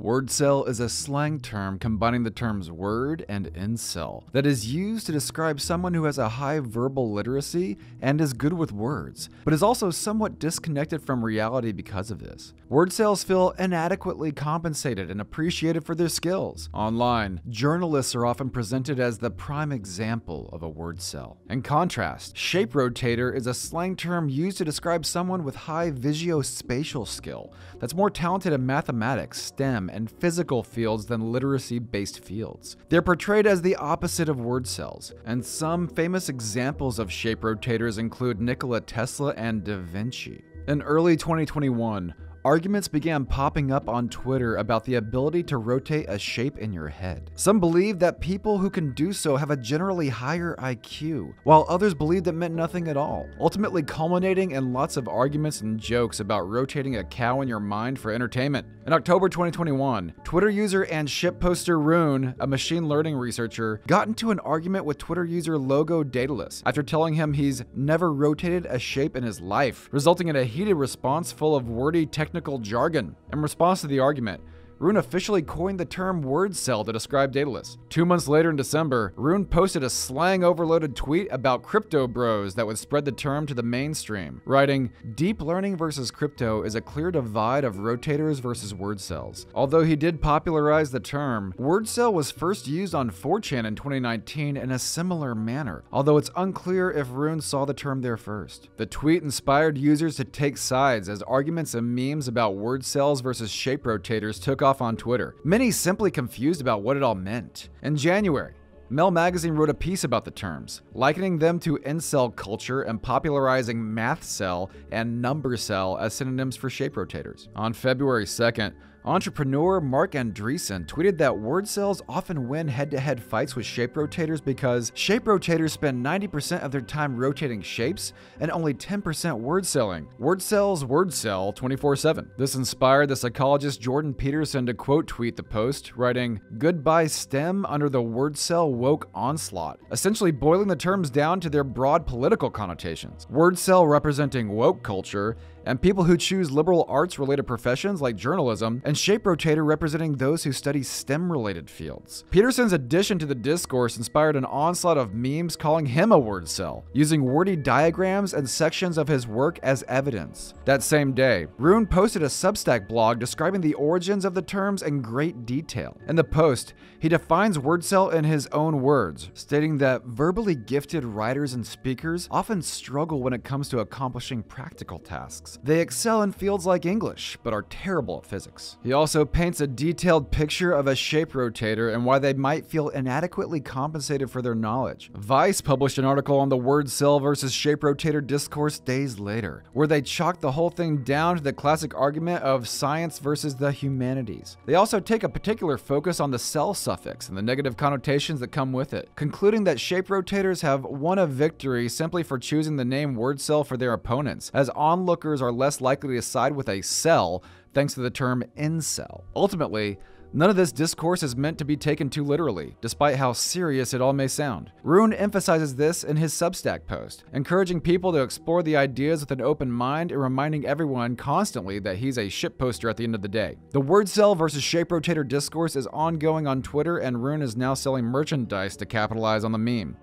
Wordcel is a slang term combining the terms word and incel that is used to describe someone who has a high verbal literacy and is good with words, but is also somewhat disconnected from reality because of this. Wordcels feel inadequately compensated and appreciated for their skills. Online, journalists are often presented as the prime example of a wordcel. In contrast, shape rotator is a slang term used to describe someone with high visuospatial skill that's more talented in mathematics, STEM, and physical fields than literacy based fields. They're portrayed as the opposite of wordcels, and some famous examples of shape rotators include Nikola Tesla and Da Vinci. In early 2021, Arguments began popping up on Twitter about the ability to rotate a shape in your head. Some believe that people who can do so have a generally higher IQ, while others believed it meant nothing at all, ultimately culminating in lots of arguments and jokes about rotating a cow in your mind for entertainment. In October 2021, Twitter user and shitposter Roon, a machine learning researcher, got into an argument with Twitter user Logo Daedalus after telling him he's never rotated a shape in his life, resulting in a heated response full of wordy technical technical jargon. In response to the argument, Roon officially coined the term wordcel to describe Daedalus. Two months later in December, Roon posted a slang overloaded tweet about crypto bros that would spread the term to the mainstream, writing, Deep learning versus crypto is a clear divide of rotators versus wordcels. Although he did popularize the term, wordcel was first used on 4chan in 2019 in a similar manner, although it's unclear if Roon saw the term there first. The tweet inspired users to take sides as arguments and memes about wordcels versus shape rotators took off off on Twitter, many simply confused about what it all meant. In January, Mel Magazine wrote a piece about the terms, likening them to incel culture and popularizing mathcel and numbercel as synonyms for shape rotators. On February 2nd, Entrepreneur Marc Andreessen tweeted that wordcels often win head to head fights with shape rotators because shape rotators spend 90% of their time rotating shapes and only 10% wordcelling. Word cells Wordcels wordcel 24 7. This inspired the psychologist Jordan Peterson to quote tweet the post, writing, Goodbye STEM under the wordcel woke onslaught, essentially boiling the terms down to their broad political connotations. Wordcel representing woke culture and people who choose liberal arts related professions like journalism, and Shape Rotator representing those who study STEM related fields. Peterson's addition to the discourse inspired an onslaught of memes calling him a wordcel, using wordy diagrams and sections of his work as evidence. That same day, Roon posted a Substack blog describing the origins of the terms in great detail. In the post, he defines wordcel in his own words, stating that verbally gifted writers and speakers often struggle when it comes to accomplishing practical tasks. They excel in fields like English, but are terrible at physics. He also paints a detailed picture of a shape rotator and why they might feel inadequately compensated for their knowledge. Vice published an article on the wordcel versus shape rotator discourse days later, where they chalked the whole thing down to the classic argument of science versus the humanities. They also take a particular focus on the cel suffix and the negative connotations that come with it, concluding that shape rotators have won a victory simply for choosing the name wordcel for their opponents, as onlookers are less likely to side with a cell thanks to the term incel. Ultimately, None of this discourse is meant to be taken too literally, despite how serious it all may sound. Roon emphasizes this in his Substack post, encouraging people to explore the ideas with an open mind and reminding everyone constantly that he's a shitposter at the end of the day. The wordcel versus shape rotator discourse is ongoing on Twitter, and Roon is now selling merchandise to capitalize on the meme.